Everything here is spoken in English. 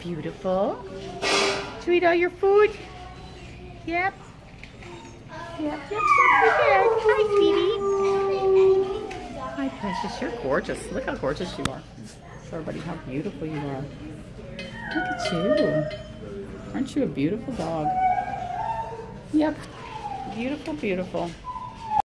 beautiful? Did eat all your food? Yep. Yep, yep, yep, you did. Hi, sweetie. Hi, precious. You're gorgeous. Look how gorgeous you are. Show everybody how beautiful you are. Look at you. Aren't you a beautiful dog? Yep. Beautiful, beautiful.